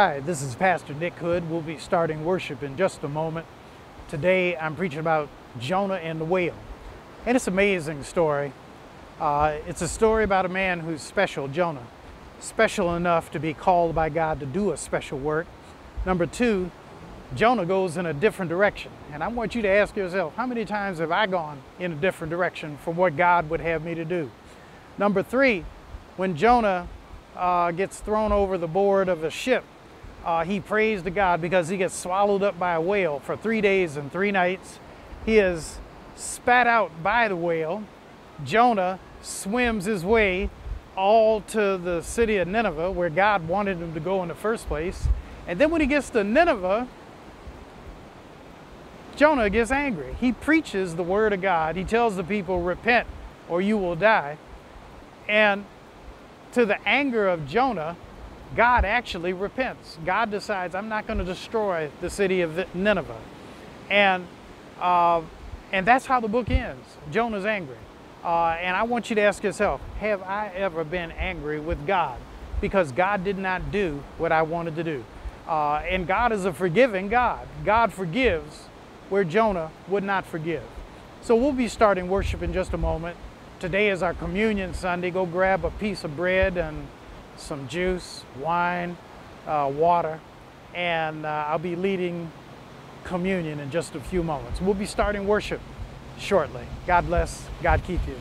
Hi, this is Pastor Nick Hood. We'll be starting worship in just a moment. Today I'm preaching about Jonah and the whale. And it's an amazing story. Uh, it's a story about a man who's special, Jonah. Special enough to be called by God to do a special work. Number two, Jonah goes in a different direction. And I want you to ask yourself, how many times have I gone in a different direction from what God would have me to do? Number three, when Jonah uh, gets thrown over the board of a ship uh, he prays to God because he gets swallowed up by a whale for three days and three nights. He is spat out by the whale. Jonah swims his way all to the city of Nineveh, where God wanted him to go in the first place. And then when he gets to Nineveh, Jonah gets angry. He preaches the word of God. He tells the people, Repent or you will die. And to the anger of Jonah, God actually repents. God decides, I'm not going to destroy the city of Nineveh. And, uh, and that's how the book ends. Jonah's angry. Uh, and I want you to ask yourself, have I ever been angry with God? Because God did not do what I wanted to do. Uh, and God is a forgiving God. God forgives where Jonah would not forgive. So we'll be starting worship in just a moment. Today is our communion Sunday. Go grab a piece of bread and some juice, wine, uh, water, and uh, I'll be leading communion in just a few moments. We'll be starting worship shortly. God bless. God keep you.